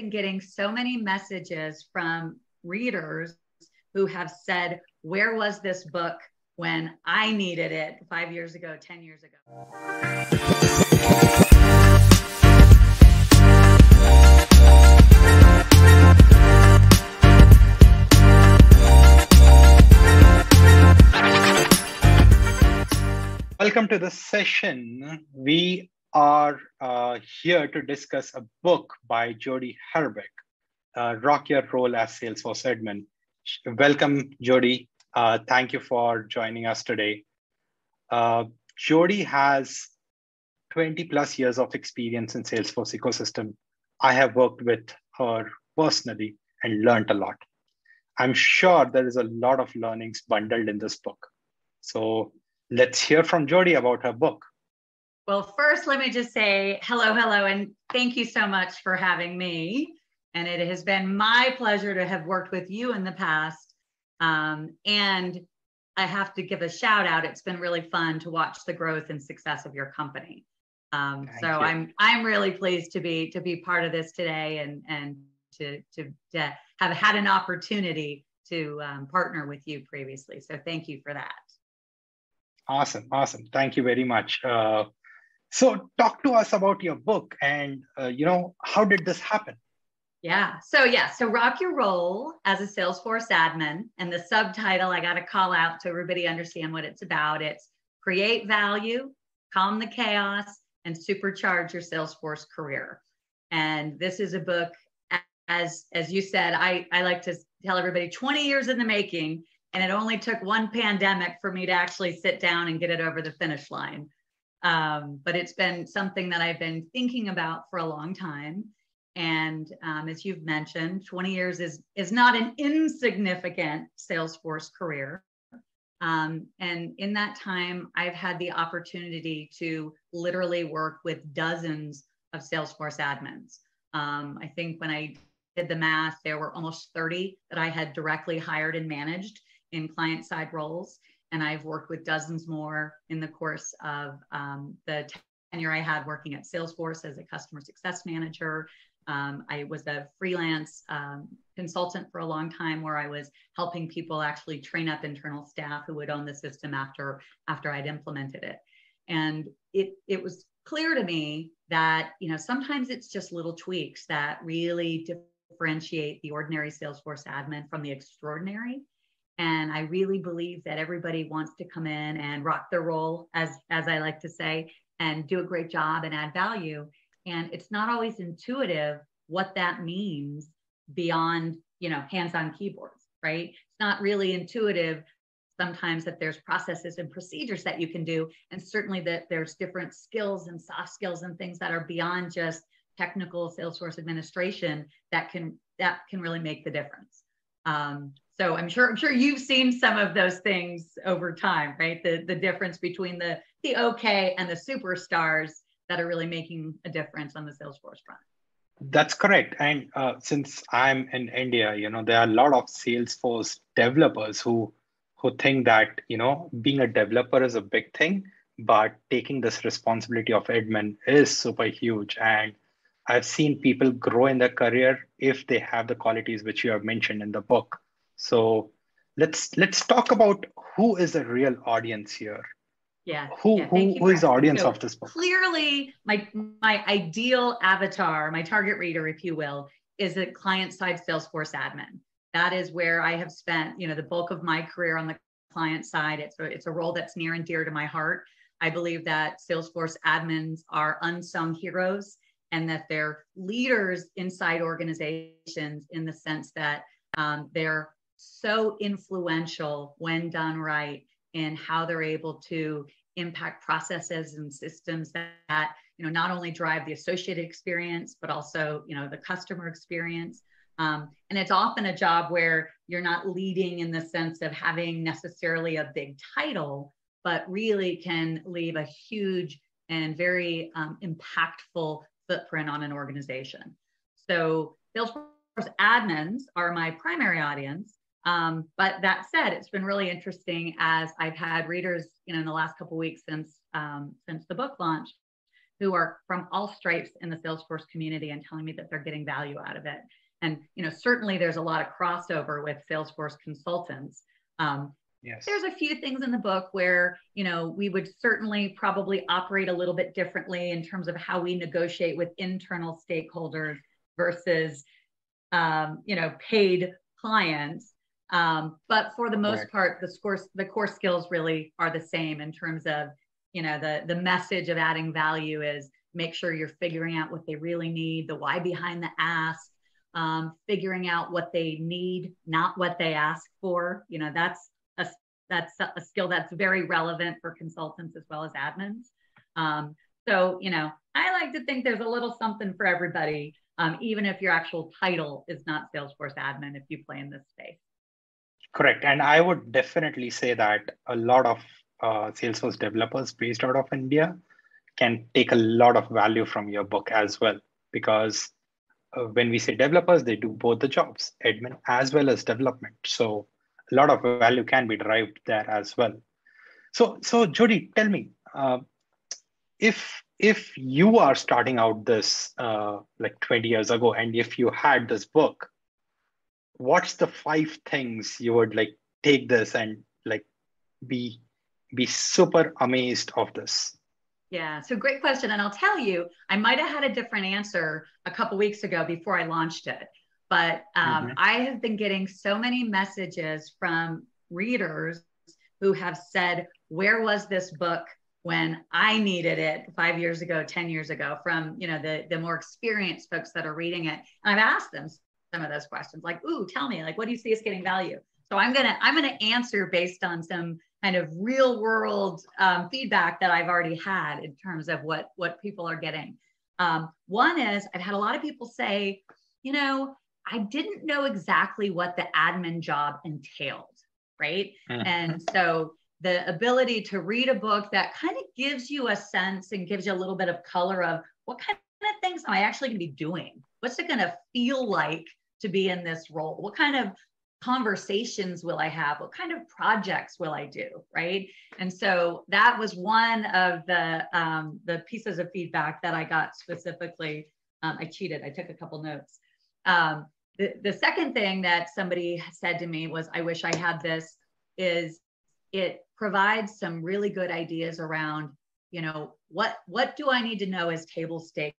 been getting so many messages from readers who have said, Where was this book when I needed it five years ago, 10 years ago? Welcome to the session. We are uh, here to discuss a book by Jodi Hrbek, uh, Rock Your Role as Salesforce Admin. Welcome, Jodi. Uh, thank you for joining us today. Uh, Jodi has 20 plus years of experience in Salesforce ecosystem. I have worked with her personally and learned a lot. I'm sure there is a lot of learnings bundled in this book. So let's hear from Jodi about her book. Well, first, let me just say hello, hello, and thank you so much for having me. And it has been my pleasure to have worked with you in the past. Um, and I have to give a shout out. It's been really fun to watch the growth and success of your company. Um, so you. I'm I'm really pleased to be to be part of this today and and to to, to have had an opportunity to um, partner with you previously. So thank you for that. Awesome, awesome. Thank you very much. Uh, so talk to us about your book and uh, you know how did this happen? Yeah. So yeah. So rock your role as a Salesforce admin, and the subtitle I got to call out so everybody understand what it's about. It's create value, calm the chaos, and supercharge your Salesforce career. And this is a book, as as you said, I I like to tell everybody 20 years in the making, and it only took one pandemic for me to actually sit down and get it over the finish line. Um, but it's been something that I've been thinking about for a long time. And um, as you've mentioned, 20 years is, is not an insignificant Salesforce career. Um, and in that time, I've had the opportunity to literally work with dozens of Salesforce admins. Um, I think when I did the math, there were almost 30 that I had directly hired and managed in client side roles and I've worked with dozens more in the course of um, the tenure I had working at Salesforce as a customer success manager. Um, I was a freelance um, consultant for a long time where I was helping people actually train up internal staff who would own the system after after I'd implemented it. And it it was clear to me that you know sometimes it's just little tweaks that really differentiate the ordinary Salesforce admin from the extraordinary and i really believe that everybody wants to come in and rock their role as as i like to say and do a great job and add value. And it's not always intuitive what that means beyond you know hands on keyboards right? It's not really intuitive sometimes that there's processes and procedures that you can do and certainly that there's different skills and soft skills and things that are beyond just technical salesforce administration that can that can really make the difference. Um, so I'm sure I'm sure you've seen some of those things over time, right? The the difference between the the okay and the superstars that are really making a difference on the Salesforce front. That's correct. And uh, since I'm in India, you know, there are a lot of Salesforce developers who who think that you know being a developer is a big thing, but taking this responsibility of admin is super huge. And I've seen people grow in their career if they have the qualities which you have mentioned in the book. So let's let's talk about who is the real audience here. Yeah. Who yeah, who, who is the audience so of this book? Clearly, my my ideal avatar, my target reader, if you will, is a client side Salesforce admin. That is where I have spent, you know, the bulk of my career on the client side. It's a, it's a role that's near and dear to my heart. I believe that Salesforce admins are unsung heroes and that they're leaders inside organizations in the sense that um, they're so influential when done right in how they're able to impact processes and systems that, that you know not only drive the associated experience but also you know the customer experience. Um, and it's often a job where you're not leading in the sense of having necessarily a big title but really can leave a huge and very um, impactful footprint on an organization. So salesforce admins are my primary audience um, but that said, it's been really interesting as I've had readers, you know, in the last couple weeks since um, since the book launch, who are from all stripes in the Salesforce community and telling me that they're getting value out of it. And you know, certainly there's a lot of crossover with Salesforce consultants. Um, yes. There's a few things in the book where you know we would certainly probably operate a little bit differently in terms of how we negotiate with internal stakeholders versus um, you know paid clients. Um, but for the most right. part, the scores, the core skills really are the same in terms of you know the the message of adding value is make sure you're figuring out what they really need, the why behind the ask, um, figuring out what they need, not what they ask for. You know, that's a that's a skill that's very relevant for consultants as well as admins. Um, so, you know, I like to think there's a little something for everybody, um, even if your actual title is not Salesforce admin, if you play in this space. Correct. And I would definitely say that a lot of uh, Salesforce developers based out of India can take a lot of value from your book as well, because uh, when we say developers, they do both the jobs, admin as well as development. So a lot of value can be derived there as well. So, so Jodi, tell me, uh, if if you are starting out this uh, like 20 years ago, and if you had this book, what's the five things you would like take this and like be be super amazed of this? Yeah, so great question. And I'll tell you, I might have had a different answer a couple weeks ago before I launched it. But um, mm-hmm. I have been getting so many messages from readers who have said, Where was this book when I needed it five years ago, 10 years ago, from you know the, the more experienced folks that are reading it. And I've asked them some of those questions, like, ooh, tell me, like, what do you see as getting value? So I'm gonna I'm gonna answer based on some kind of real world um, feedback that I've already had in terms of what what people are getting. Um, one is I've had a lot of people say, you know, I didn't know exactly what the admin job entailed, right? Mm-hmm. And so the ability to read a book that kind of gives you a sense and gives you a little bit of color of what kind of things am I actually going to be doing? What's it going to feel like to be in this role? What kind of conversations will I have? What kind of projects will I do? Right. And so that was one of the um, the pieces of feedback that I got specifically. Um, I cheated. I took a couple notes. Um, the, the second thing that somebody said to me was, I wish I had this, is it provides some really good ideas around, you know, what what do I need to know as table stakes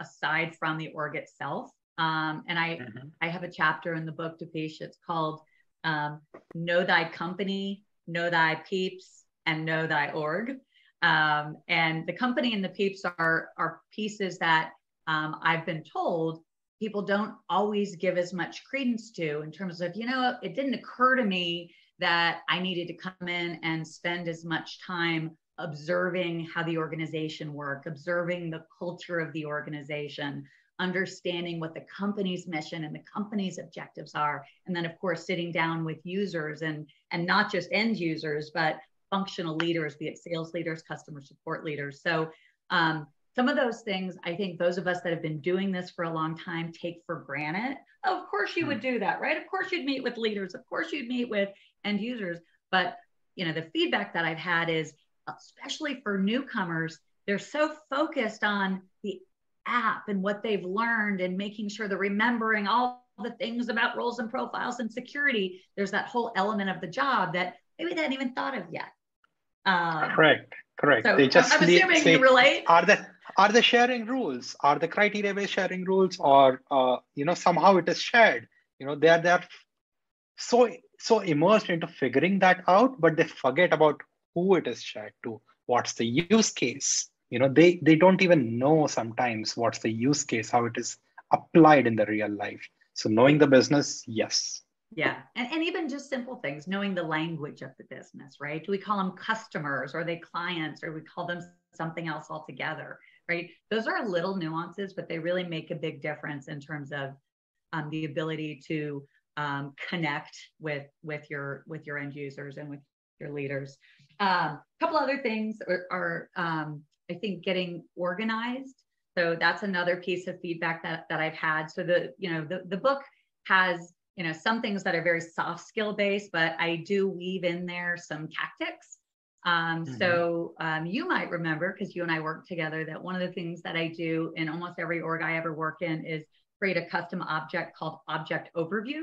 aside from the org itself? Um, and I, mm-hmm. I have a chapter in the book to. It's called um, Know Thy Company, Know Thy Peeps, and Know Thy Org. Um, and the company and the peeps are, are pieces that um, I've been told people don't always give as much credence to in terms of, you know, it didn't occur to me that I needed to come in and spend as much time observing how the organization worked, observing the culture of the organization, understanding what the company's mission and the company's objectives are. And then of course sitting down with users and and not just end users but functional leaders be it sales leaders customer support leaders. So um, some of those things i think those of us that have been doing this for a long time take for granted. Of course you would hmm. do that right? Of course you'd meet with leaders. Of course you'd meet with end users. But you know the feedback that i've had is especially for newcomers they're so focused on the app and what they've learned and making sure they're remembering all the things about roles and profiles and security. There's that whole element of the job that maybe they hadn't even thought of yet. Um, correct, correct. So they just I'm assuming say, you relate. Are the are the sharing rules? Are the criteria based sharing rules, or uh, you know somehow it is shared? You know they are they are so so immersed into figuring that out, but they forget about who it is shared to. What's the use case? You know they they don't even know sometimes what's the use case how it is applied in the real life. So knowing the business yes. Yeah. And, and even just simple things knowing the language of the business right? Do we call them customers or they clients or we call them something else altogether right? Those are little nuances but they really make a big difference in terms of um, the ability to um, connect with with your with your end users and with your leaders. A um, couple other things are, are um, I think getting organized. So that's another piece of feedback that, that I've had. So the, you know, the, the book has, you know, some things that are very soft skill based, but I do weave in there some tactics Um, mm-hmm. So um, you might remember, because you and I work together, that one of the things that I do in almost every org I ever work in is create a custom object called Object Overview.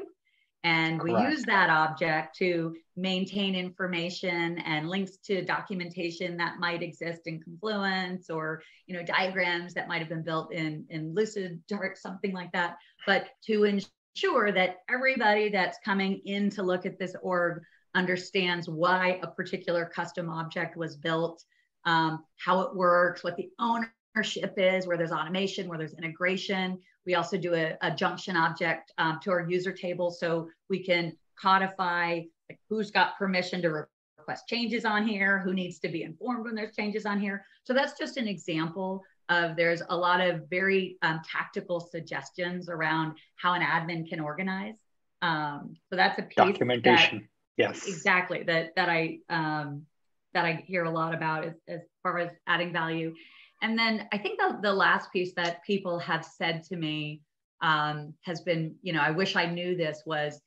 And we use that object to maintain information and links to documentation that might exist in Confluence or you know diagrams that might have been built in, in Lucid, Lucidchart, something like that. But to ensure that everybody that's coming in to look at this org understands why a particular custom object was built, um, how it works, what the ownership is, where there's automation, where there's integration. We also do a, a junction object um, to our user table so we can codify like, who's got permission to request changes on here, who needs to be informed when there's changes on here. So that's just an example of there's a lot of very um, tactical suggestions around how an admin can organize. Um, so that's a piece documentation. That, yes, exactly. That that I um, that I hear a lot about as, as far as adding value. And then I think the, the last piece that people have said to me um, has been, you know, I wish I knew this was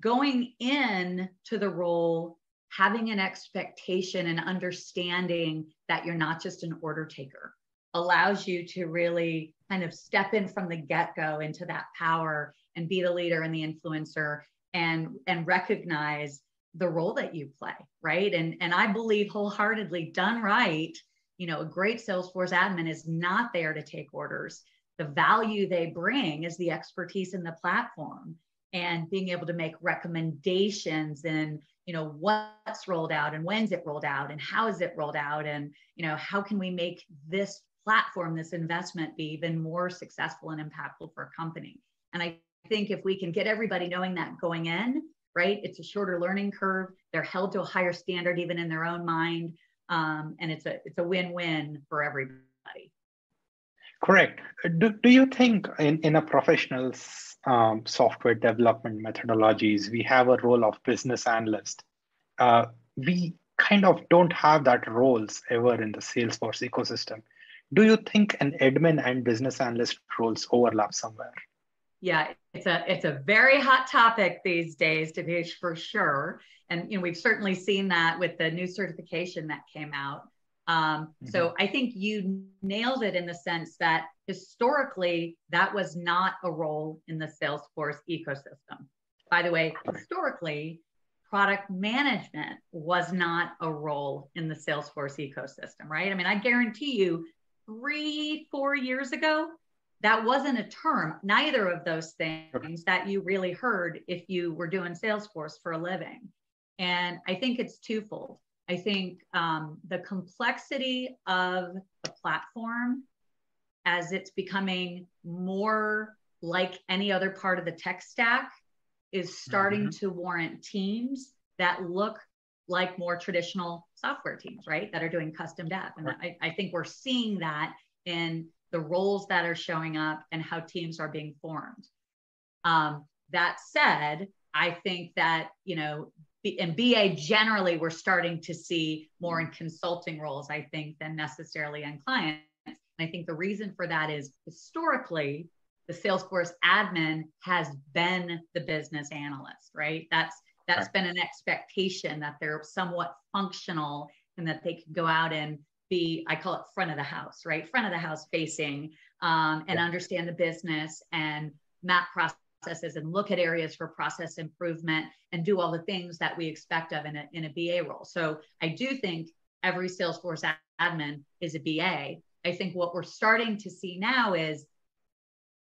going in to the role, having an expectation and understanding that you're not just an order taker allows you to really kind of step in from the get-go into that power and be the leader and the influencer and and recognize the role that you play right? And and i believe wholeheartedly done right you know, a great Salesforce admin is not there to take orders. The value they bring is the expertise in the platform and being able to make recommendations and you know what's rolled out and when's it rolled out and how is it rolled out and you know how can we make this platform this investment be even more successful and impactful for a company? And i think if we can get everybody knowing that going in right it's a shorter learning curve. They're held to a higher standard even in their own mind um, and it's a it's a win-win for everybody. Correct. Do, do you think in, in a professional um, software development methodologies, we have a role of business analyst? Uh, we kind of don't have that roles ever in the Salesforce ecosystem. Do you think an admin and business analyst roles overlap somewhere? Yeah, it's a it's a very hot topic these days, to be for sure. And you know, we've certainly seen that with the new certification that came out. Um, mm-hmm. So I think you nailed it in the sense that historically that was not a role in the Salesforce ecosystem. By the way, historically, product management was not a role in the Salesforce ecosystem, right? I mean, I guarantee you, three, four years ago, that wasn't a term, neither of those things that you really heard if you were doing Salesforce for a living. And I think it's twofold. I think um, the complexity of the platform as it's becoming more like any other part of the tech stack is starting mm-hmm. to warrant teams that look like more traditional software teams, right? That are doing custom dev. And right. I, I think we're seeing that in the roles that are showing up and how teams are being formed. Um, that said, I think that, you know, in BA generally, we're starting to see more in consulting roles, I think, than necessarily in clients. And I think the reason for that is historically, the Salesforce admin has been the business analyst, right? That's that's right. been an expectation that they're somewhat functional and that they can go out and be, I call it front of the house, right? Front of the house facing um, and yeah. understand the business and map processes and look at areas for process improvement and do all the things that we expect of in a, in a BA role. So I do think every Salesforce admin is a BA. I think what we're starting to see now is,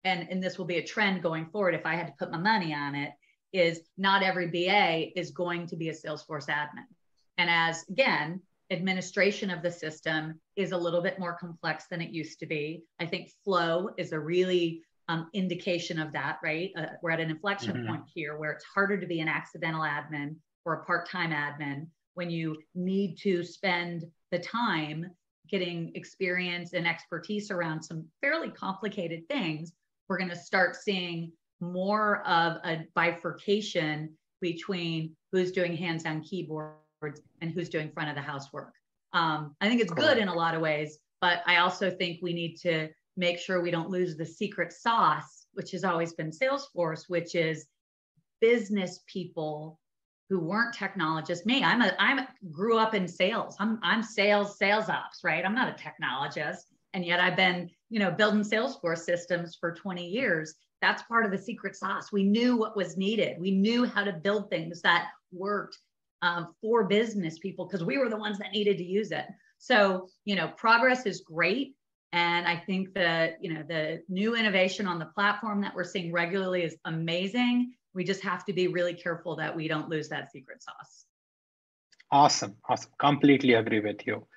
and, and this will be a trend going forward if I had to put my money on it, is not every BA is going to be a Salesforce admin. And as again, administration of the system is a little bit more complex than it used to be. I think flow is a really um, indication of that, right? Uh, we're at an inflection mm-hmm. point here where it's harder to be an accidental admin or a part time admin when you need to spend the time getting experience and expertise around some fairly complicated things. We're going to start seeing more of a bifurcation between who's doing hands on keyboard and who's doing front of the house work. Um, I think it's good in a lot of ways, but I also think we need to make sure we don't lose the secret sauce, which has always been Salesforce, which is business people who weren't technologists. Me, I'm a I'm a, grew up in sales. I'm I'm sales sales ops, right? I'm not a technologist, and yet I've been you know building Salesforce systems for 20 years. That's part of the secret sauce. We knew what was needed. We knew how to build things that worked um, for business people because we were the ones that needed to use it. So you know, progress is great. And I think that you know the new innovation on the platform that we're seeing regularly is amazing. We just have to be really careful that we don't lose that secret sauce. Awesome, awesome. Completely agree with you.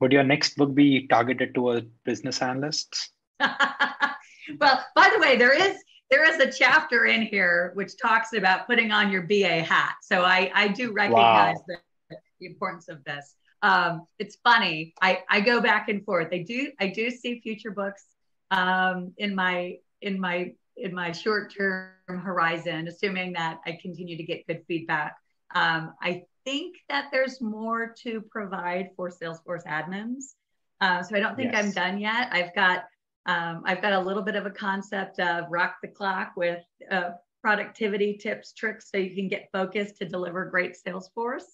Would your next book be targeted towards business analysts? well, by the way, there is there is a chapter in here which talks about putting on your BA hat. So I I do recognize wow. the, the importance of this um, it's funny. I, I go back and forth. I do I do see future books um, in my in my in my short term horizon, assuming that I continue to get good feedback. Um, I think that there's more to provide for Salesforce admins. Uh, so I don't think yes. I'm done yet. I've got um, I've got a little bit of a concept of rock the clock with uh, productivity tips, tricks, so you can get focused to deliver great Salesforce.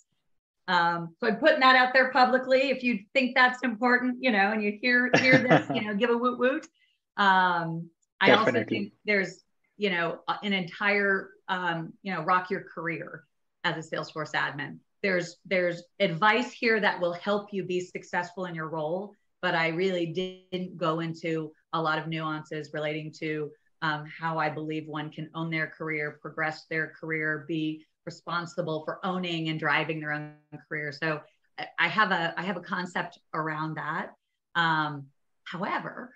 Um, so I'm putting that out there publicly. If you think that's important, you know, and you hear hear this, you know, give a woot woot. Um, I Definitely. also think there's, you know, an entire, um, you know, rock your career as a Salesforce admin. There's there's advice here that will help you be successful in your role, but I really didn't go into a lot of nuances relating to um, how I believe one can own their career, progress their career, be responsible for owning and driving their own career. So I have a I have a concept around that. Um, however,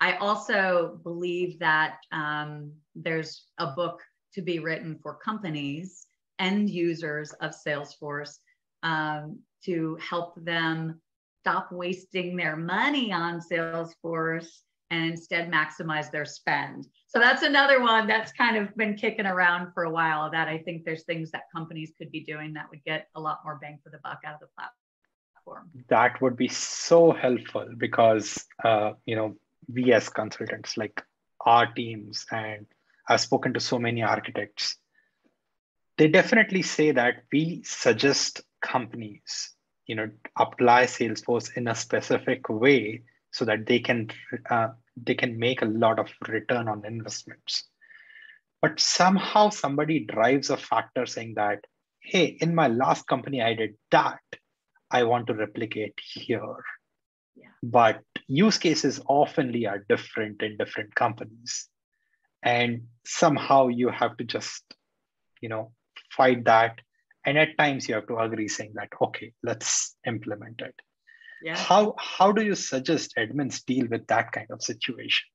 I also believe that um, there's a book to be written for companies, end users of Salesforce, um, to help them stop wasting their money on Salesforce and instead maximize their spend. So that's another one that's kind of been kicking around for a while that I think there's things that companies could be doing that would get a lot more bang for the buck out of the platform. That would be so helpful because, uh, you know, we as consultants, like our teams, and I've spoken to so many architects, they definitely say that we suggest companies, you know, apply Salesforce in a specific way so that they can uh, they can make a lot of return on investments. But somehow somebody drives a factor saying that hey in my last company i did that. I want to replicate here. Yeah. but use cases oftenly are different in different companies. And somehow you have to just you know fight that. And at times you have to agree saying that okay let's implement it yeah. How how do you suggest admins deal with that kind of situation?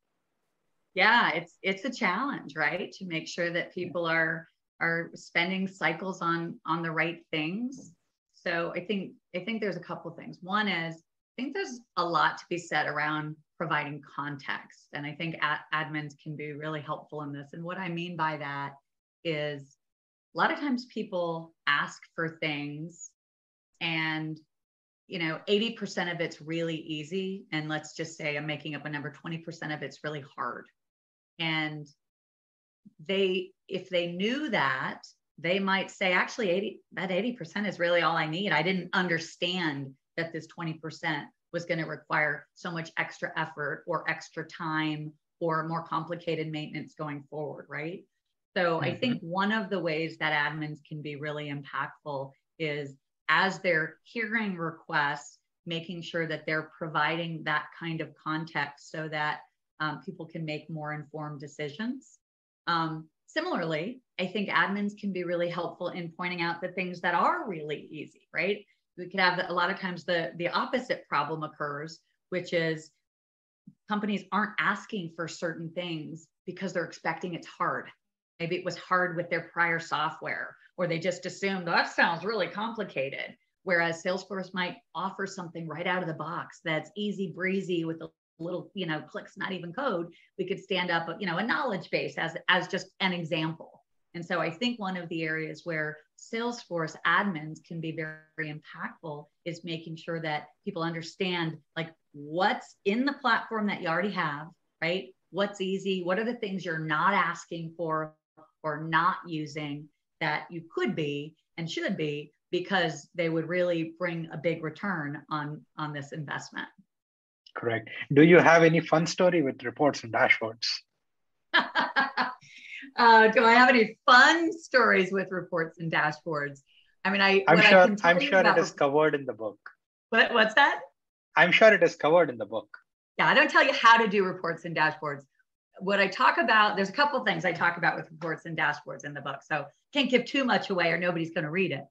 Yeah it's it's a challenge right? To make sure that people are are spending cycles on on the right things. So i think i think there's a couple things. One is i think there's a lot to be said around providing context and i think ad- admins can be really helpful in this. And what i mean by that is a lot of times people ask for things and you know 80% of it's really easy and let's just say i'm making up a number 20% of it's really hard. And they if they knew that they might say actually 80 that 80% is really all i need. I didn't understand that this 20% was going to require so much extra effort or extra time or more complicated maintenance going forward right? So mm-hmm. i think one of the ways that admins can be really impactful is as they're hearing requests, making sure that they're providing that kind of context so that um, people can make more informed decisions. Um, similarly, I think admins can be really helpful in pointing out the things that are really easy, right? We could have a lot of times the, the opposite problem occurs, which is companies aren't asking for certain things because they're expecting it's hard. Maybe it was hard with their prior software or they just assume oh, that sounds really complicated. Whereas Salesforce might offer something right out of the box that's easy breezy with a little, you know, clicks, not even code. We could stand up, you know, a knowledge base as, as just an example. And so I think one of the areas where Salesforce admins can be very, very impactful is making sure that people understand like what's in the platform that you already have, right? What's easy? What are the things you're not asking for or not using? that you could be and should be because they would really bring a big return on on this investment. Correct. Do you have any fun story with reports and dashboards? uh, do I have any fun stories with reports and dashboards? I mean, I I'm sure I am sure it is covered in the book. What what's that? I'm sure it is covered in the book. Yeah, I don't tell you how to do reports and dashboards. What I talk about, there's a couple things I talk about with reports and dashboards in the book. So can't give too much away or nobody's going to read it.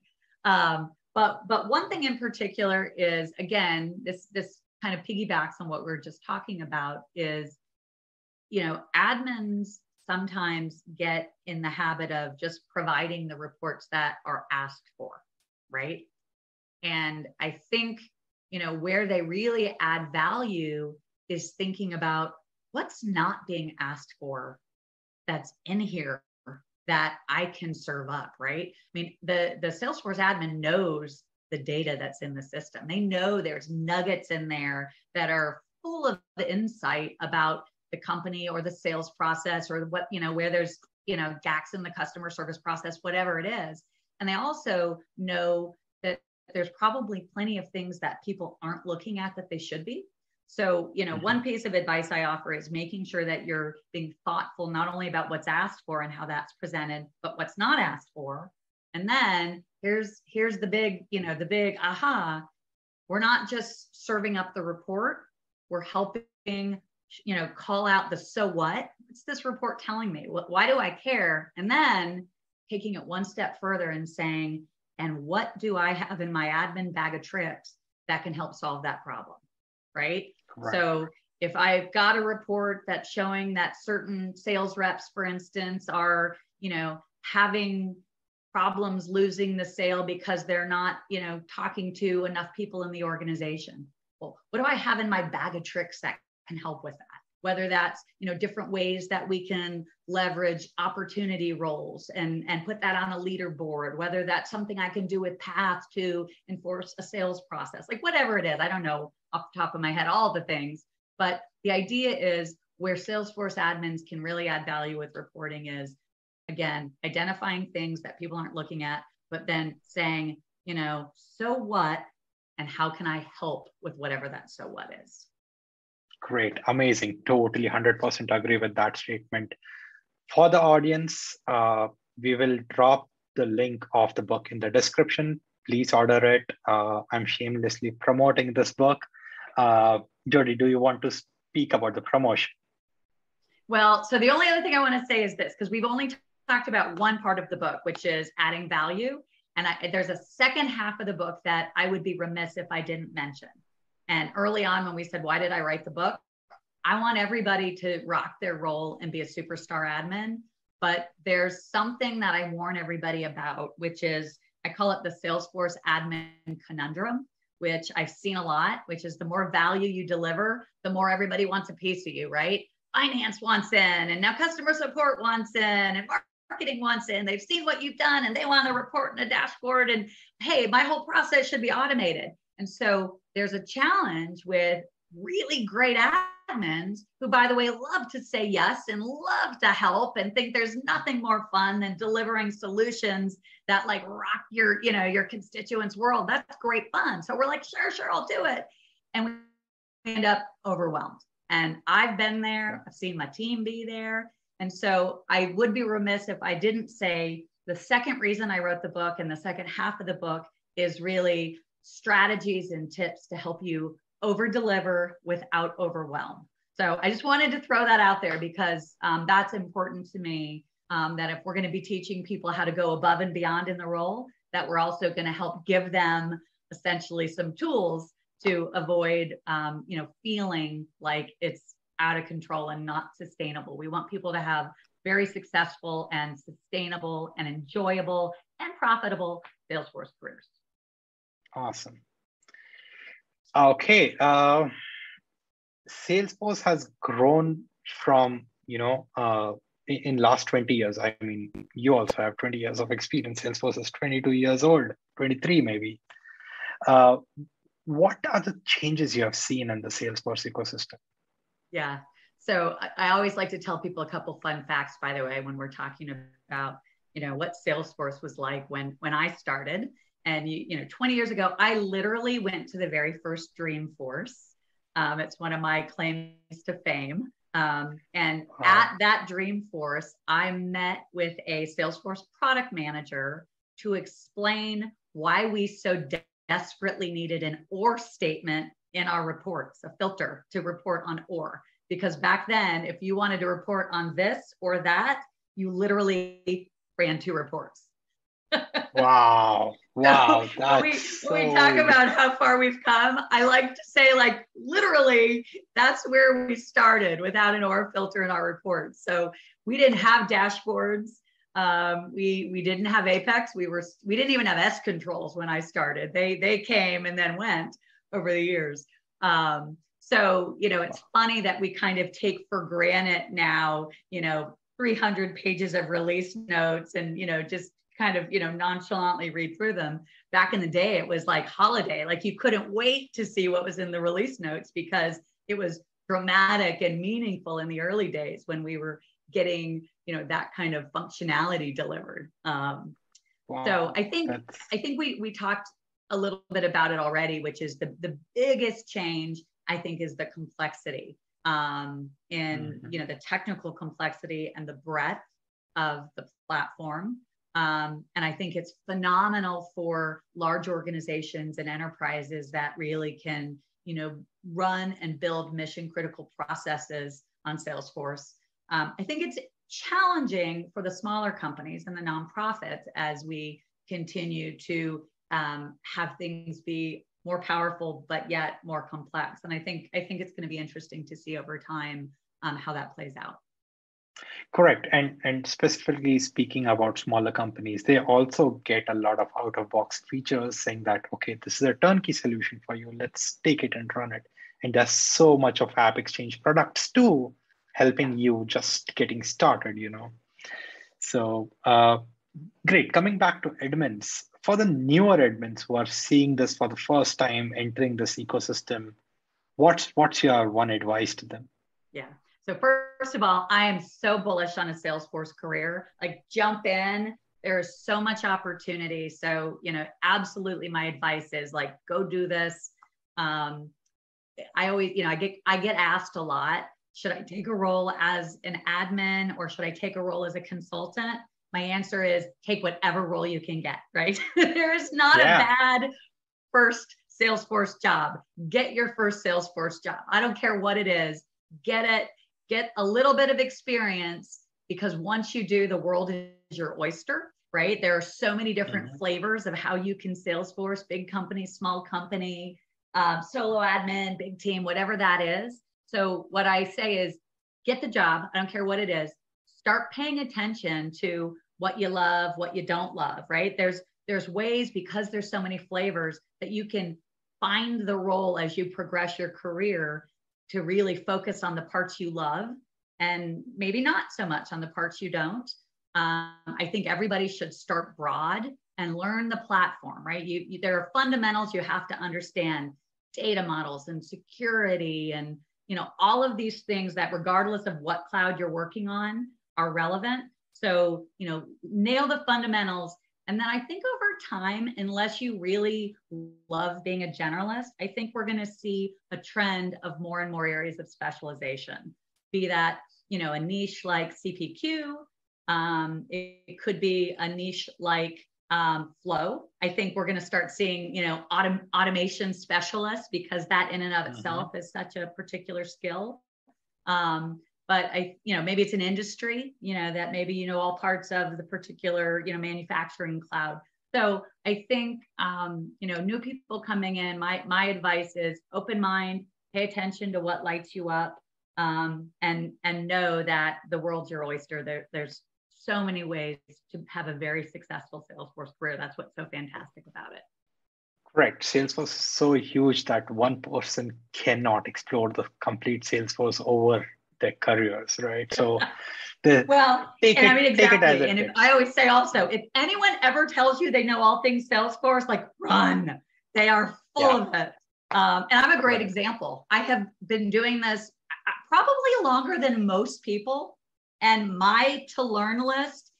Um, but but one thing in particular is again, this this kind of piggybacks on what we are just talking about is, you know, admins sometimes get in the habit of just providing the reports that are asked for, right? And I think, you know, where they really add value is thinking about what's not being asked for that's in here that I can serve up, right? I mean, the the Salesforce admin knows the data that's in the system. They know there's nuggets in there that are full of the insight about the company or the sales process or what, you know, where there's, you know, gaps in the customer service process, whatever it is. And they also know that there's probably plenty of things that people aren't looking at that they should be. So, you know, mm-hmm. one piece of advice I offer is making sure that you're being thoughtful not only about what's asked for and how that's presented, but what's not asked for. And then here's here's the big, you know, the big aha. We're not just serving up the report, we're helping, you know, call out the so what? What's this report telling me? Why do I care? And then taking it one step further and saying, and what do I have in my admin bag of tricks that can help solve that problem? Right. Right. So if I've got a report that's showing that certain sales reps, for instance, are, you know, having problems losing the sale because they're not, you know, talking to enough people in the organization. Well, what do I have in my bag of tricks that can help with that? Whether that's, you know, different ways that we can leverage opportunity roles and, and put that on a leaderboard, whether that's something I can do with Path to enforce a sales process, like whatever it is. I don't know off the top of my head all the things. But the idea is where Salesforce admins can really add value with reporting is again, identifying things that people aren't looking at, but then saying, you know, so what? And how can I help with whatever that so what is? Great, amazing. Totally 100% agree with that statement. For the audience, uh, we will drop the link of the book in the description. Please order it. Uh, I'm shamelessly promoting this book. Uh, Jodi, do you want to speak about the promotion? Well, so the only other thing I want to say is this, because we've only talked about one part of the book, which is adding value. And I, there's a second half of the book that I would be remiss if I didn't mention. And early on, when we said, Why did I write the book? I want everybody to rock their role and be a superstar admin. But there's something that I warn everybody about, which is I call it the Salesforce admin conundrum which I've seen a lot, which is the more value you deliver, the more everybody wants a piece of you, right? Finance wants in, and now customer support wants in, and marketing wants in. They've seen what you've done and they want a report and a dashboard. And hey, my whole process should be automated. And so there's a challenge with really great admins who, by the way, love to say yes and love to help and think there's nothing more fun than delivering solutions that like rock your, you know, your constituents' world. That's great fun. So we're like, sure, sure, I'll do it. And we end up overwhelmed. And I've been there, I've seen my team be there. And so I would be remiss if I didn't say the second reason I wrote the book and the second half of the book is really strategies and tips to help you over deliver without overwhelm. So I just wanted to throw that out there because um, that's important to me. Um, that if we're going to be teaching people how to go above and beyond in the role, that we're also going to help give them essentially some tools to avoid, um, you know, feeling like it's out of control and not sustainable. We want people to have very successful and sustainable and enjoyable and profitable Salesforce careers. Awesome. Okay. Uh, Salesforce has grown from, you know, uh, in, in last 20 years. I mean, you also have 20 years of experience. Salesforce is 22 years old, 23 maybe. Uh, what are the changes you have seen in the Salesforce ecosystem? Yeah. So I, I always like to tell people a couple fun facts, by the way, when we're talking about you know, what Salesforce was like when when I started. And you, you know, 20 years ago, I literally went to the very first Dreamforce. Um, it's one of my claims to fame. Um, and wow. at that Dreamforce, I met with a Salesforce product manager to explain why we so de- desperately needed an or statement in our reports, a filter to report on or. Because back then, if you wanted to report on this or that, you literally ran two reports. wow. Wow. When, we, so... we talk about how far we've come, I like to say, like, literally, that's where we started without an OR filter in our reports. So we didn't have dashboards. Um, we we didn't have Apex. We were we didn't even have S controls when I started. They they came and then went over the years. Um, so you know, it's funny that we kind of take for granted now. You know, 300 pages of release notes and you know just kind of you know nonchalantly read through them back in the day it was like holiday like you couldn't wait to see what was in the release notes because it was dramatic and meaningful in the early days when we were getting you know that kind of functionality delivered um, wow. so i think That's... i think we we talked a little bit about it already which is the the biggest change i think is the complexity um, in mm-hmm. you know the technical complexity and the breadth of the platform um, and i think it's phenomenal for large organizations and enterprises that really can you know run and build mission critical processes on salesforce. Um, i think it's challenging for the smaller companies and the nonprofits as we continue to um, have things be more powerful but yet more complex. And i think i think it's going to be interesting to see over time um, how that plays out correct and and specifically speaking about smaller companies they also get a lot of out of box features saying that okay this is a turnkey solution for you let's take it and run it and there's so much of App Exchange products too helping you just getting started, you know. So uh, great. Coming back to admins, for the newer admins who are seeing this for the first time, entering this ecosystem, what's what's your one advice to them? Yeah. So first of all, I am so bullish on a Salesforce career. Like jump in. There's so much opportunity. So, you know, absolutely my advice is like go do this. Um, I always, you know, I get I get asked a lot, should I take a role as an admin or should I take a role as a consultant? My answer is take whatever role you can get, right? There's not yeah. a bad first Salesforce job. Get your first Salesforce job. I don't care what it is. Get it, get a little bit of experience because once you do, the world is your oyster, right? There are so many different mm-hmm. flavors of how you can Salesforce, big company, small company, um, solo admin, big team, whatever that is. So what I say is get the job. I don't care what it is. Start paying attention to what you love, what you don't love, right? There's there's ways because there's so many flavors that you can find the role as you progress your career to really focus on the parts you love and maybe not so much on the parts you don't. Um, I think everybody should start broad and learn the platform, right? You, you, there are fundamentals you have to understand, data models and security and you know, all of these things that regardless of what cloud you're working on are relevant. So, you know, nail the fundamentals. And then I think over time, unless you really love being a generalist, I think we're going to see a trend of more and more areas of specialization, be that, you know, a niche like CPQ, um, it, it could be a niche like um, flow. I think we're going to start seeing, you know, autom- automation specialists because that in and of mm-hmm. itself is such a particular skill. Um, but I, you know, maybe it's an industry, you know, that maybe you know all parts of the particular, you know, manufacturing cloud. So I think, um, you know, new people coming in, my my advice is open mind, pay attention to what lights you up, um, and and know that the world's your oyster. There, there's so many ways to have a very successful Salesforce career. That's what's so fantastic about it. Correct. Salesforce is so huge that one person cannot explore the complete Salesforce over their careers, right? So, the, well, and it, I mean exactly. and if, I always say also, if anyone ever tells you they know all things Salesforce, like run. They are full yeah. of it. Um, and I'm a great right. example. I have been doing this uh, probably longer than most people and my to learn list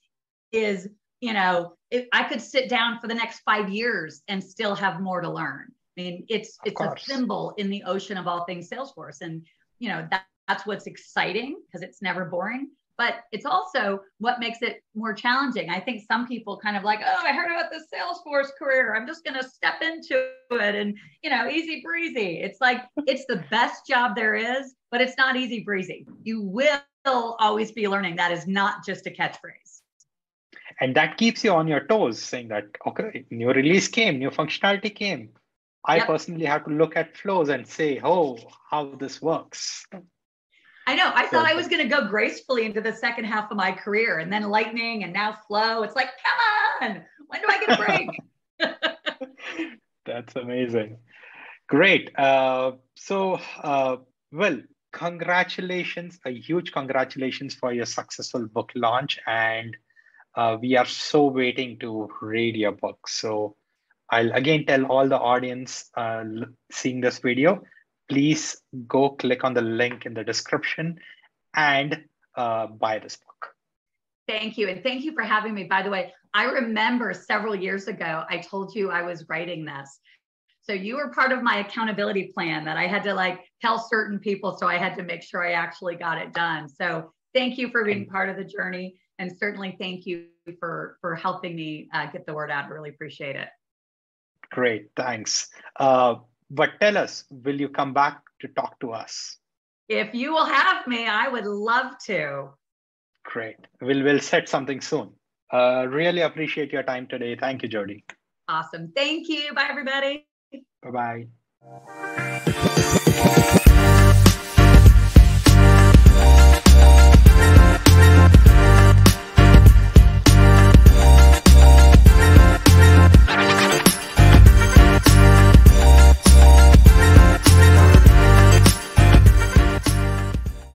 is, you know, it, I could sit down for the next five years and still have more to learn. I mean, it's Of it's course. a symbol in the ocean of all things Salesforce, and you know that, that's what's exciting because it's never boring. But it's also what makes it more challenging. I think some people kind of like, oh, I heard about the Salesforce career. I'm just going to step into it and, you know, easy breezy. It's like, it's the best job there is, but it's not easy breezy. You will always be learning. That is not just a catchphrase. And that keeps you on your toes, saying that, okay, new release came, new functionality came. I Yep. personally have to look at flows and say, oh, how this works. I know. I thought I was going to go gracefully into the second half of my career and then lightning and now flow. It's like, come on, when do I get a break? That's amazing. Great. Uh, so, uh, well, congratulations, a huge congratulations for your successful book launch. And uh, we are so waiting to read your book. So, I'll again tell all the audience uh, seeing this video, please go click on the link in the description and uh, buy this book. Thank you. And thank you for having me. By the way, I remember several years ago, I told you I was writing this. So you were part of my accountability plan that I had to like tell certain people. So I had to make sure I actually got it done. So thank you for being part of the journey. And certainly thank you for, for helping me uh, get the word out. I really appreciate it. Great, thanks. Uh, but tell us, will you come back to talk to us? If you will have me, I would love to. Great. We'll we'll set something soon. Uh, really appreciate your time today. Thank you, Jodi. Awesome. Thank you. Bye, everybody. Bye bye.